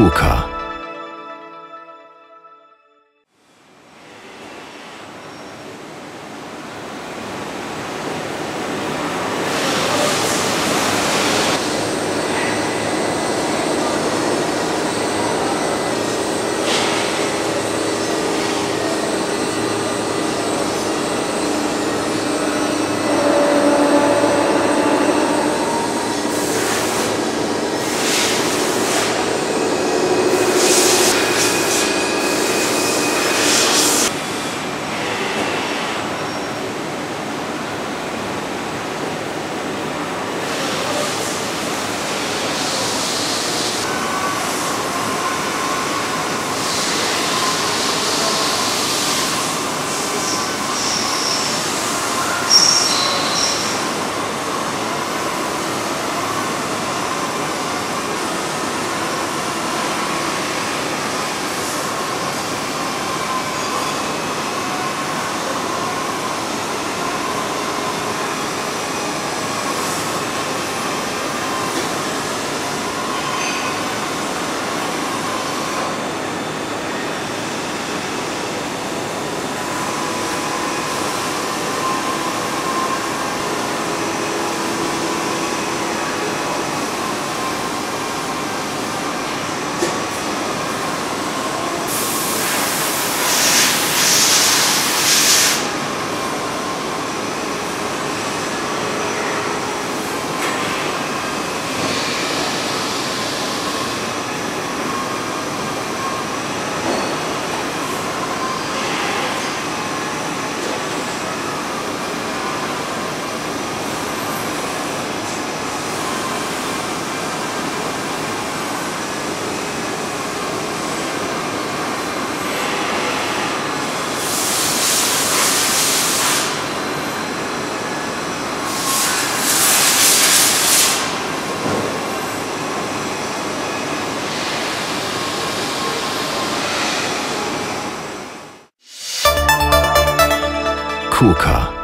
KUKA. KUKA.